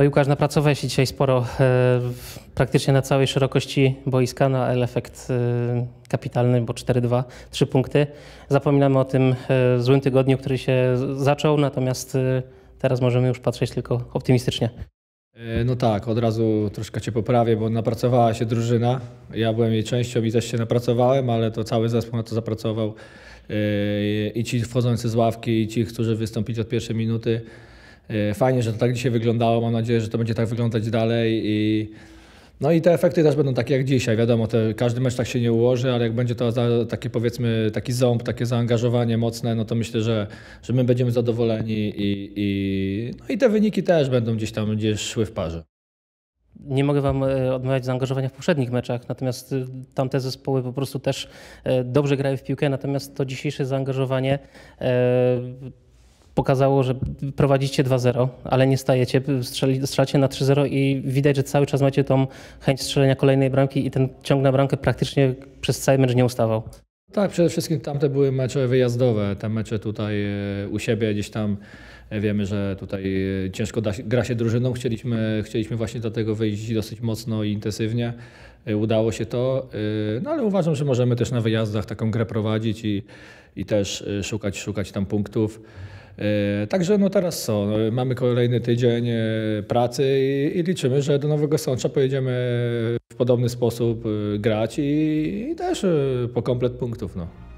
No Łukasz, napracowałeś dzisiaj sporo, e, praktycznie na całej szerokości boiska, no ale efekt e, kapitalny, bo 4-2, 3 punkty. Zapominamy o tym e, złym tygodniu, który się zaczął, natomiast teraz możemy już patrzeć tylko optymistycznie. No tak, od razu troszkę Cię poprawię, bo napracowała się drużyna. Ja byłem jej częścią i też się napracowałem, ale to cały zespół na to zapracował. I ci wchodzący z ławki, i ci, którzy wystąpili od pierwszej minuty. E, Fajnie, że to tak dzisiaj wyglądało. Mam nadzieję, że to będzie tak wyglądać dalej. I, no i te efekty też będą takie jak dzisiaj. Wiadomo, te, każdy mecz tak się nie ułoży, ale jak będzie to za, takie powiedzmy taki ząb, takie zaangażowanie mocne, no to myślę, że, że my będziemy zadowoleni i, i, no i te wyniki też będą gdzieś tam gdzieś szły w parze. Nie mogę Wam e, odmawiać zaangażowania w poprzednich meczach, natomiast e, tamte zespoły po prostu też dobrze grały w piłkę, natomiast to dzisiejsze zaangażowanie pokazało, że prowadzicie 2-0, ale nie stajecie, strzelacie na 3-0 i widać, że cały czas macie tą chęć strzelenia kolejnej bramki i ten ciąg na bramkę praktycznie przez cały mecz nie ustawał. Tak, przede wszystkim tamte były mecze wyjazdowe. Te mecze tutaj e, u siebie gdzieś tam e, wiemy, że tutaj e, ciężko da, gra się drużyną. Chcieliśmy, chcieliśmy właśnie do tego wyjść dosyć mocno i intensywnie. Udało się to, no ale uważam, że możemy też na wyjazdach taką grę prowadzić i, i też szukać, szukać tam punktów. E, Także no teraz co, no, mamy kolejny tydzień e, pracy i, liczymy, że do Nowego Sącza pojedziemy w podobny sposób e, grać i, i też po komplet punktów. No.